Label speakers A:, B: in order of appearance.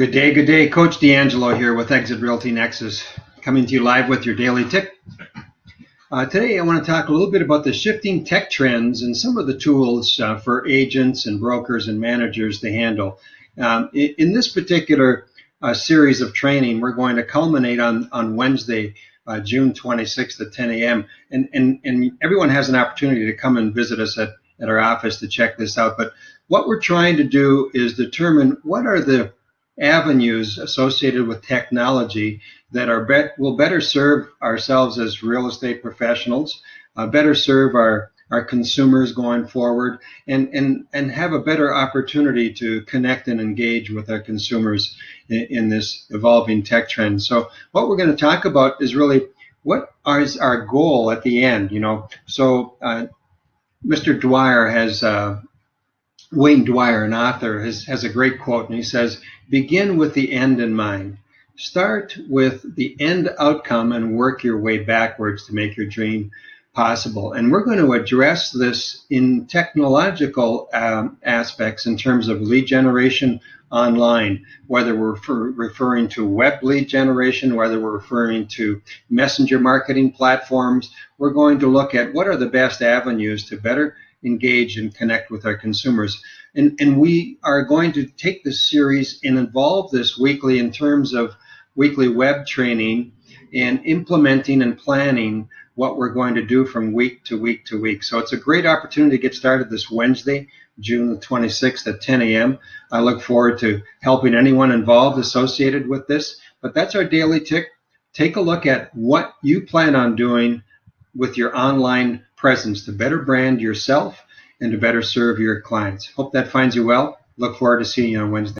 A: Good day, good day. Coach D'Angelo here with Exit Realty Nexus, coming to you live with your daily tip. Uh, today, I want to talk a little bit about the shifting tech trends and some of the tools uh, for agents and brokers and managers to handle. Um, in, in, this particular uh, series of training, we're going to culminate on, on Wednesday, uh, June 26th at 10 a.m. And, and, and everyone has an opportunity to come and visit us at, at our office to check this out. But what we're trying to do is determine what are the avenues associated with technology that are bet- will better serve ourselves as real estate professionals, uh, better serve our our consumers going forward, and and and have a better opportunity to connect and engage with our consumers in, in this evolving tech trend. So what we're going to talk about is really what is our goal at the end. You know, so uh, Mr. Dwyer has uh, Wayne Dwyer, an author, has, has a great quote, and he says, Begin with the end in mind. Start with the end outcome and work your way backwards to make your dream possible. And we're going to address this in technological um, aspects in terms of lead generation online, whether we're refer- referring to web lead generation, whether we're referring to messenger marketing platforms. We're going to look at what are the best avenues to better engage and connect with our consumers. And, and we are going to take this series and involve this weekly in terms of weekly web training and implementing and planning what we're going to do from week to week to week. So it's a great opportunity to get started this Wednesday, June the 26th at 10 a.m. I look forward to helping anyone involved associated with this. But that's our daily tick. Take a look at what you plan on doing with your online presence to better brand yourself and to better serve your clients. Hope that finds you well. Look forward to seeing you on Wednesday.